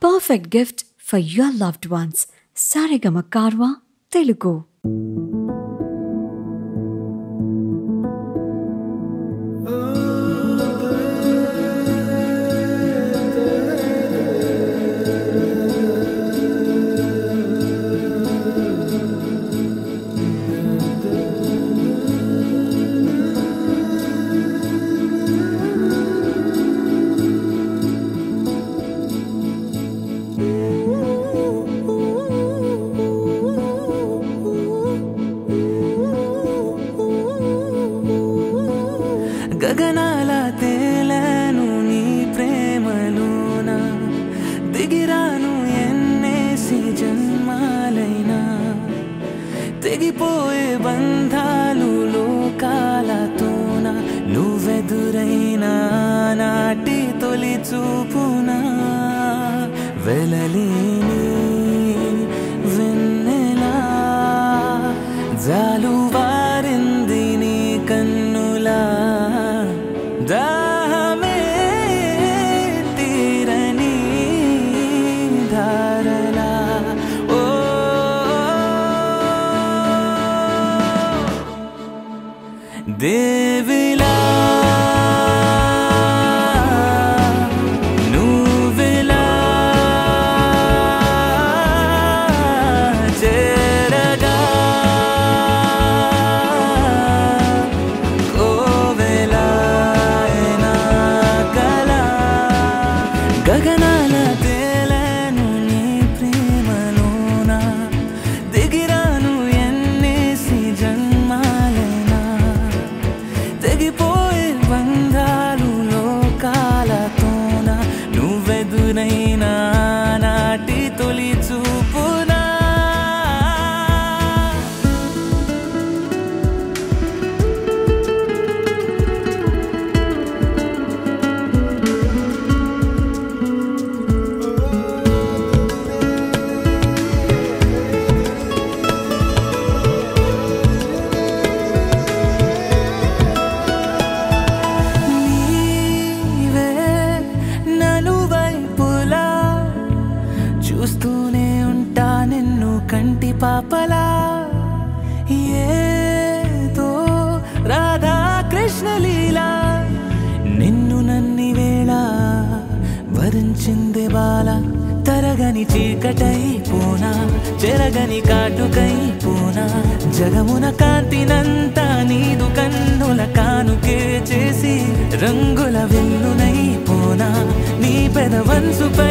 perfect gift for your loved ones. Sarigama Karwa, Telugu. గగనాల తేలను నీ ప్రేమలోన? దిగిరాను ఎన్నేసి జన్మాలైనా? తెగిపోయే బంధాలు లోకాలతోన? నువ్వెదురైనా? నాటి తొలి చూపునా? వెళ్ళలే This పలా. పాపలా ఏదో రాధా కృష్ణ లీలా. నిన్ను నన్ని వేళ వరించింది బాల. తరగని చీకటై పోనా. చెరగని కాటుకై పోనా. జగమున కాంతినంతా నీదు కన్నుల కానుకే చేసి రంగుల వెన్నునై పోనా. నీ పెదవన్సుపై రాన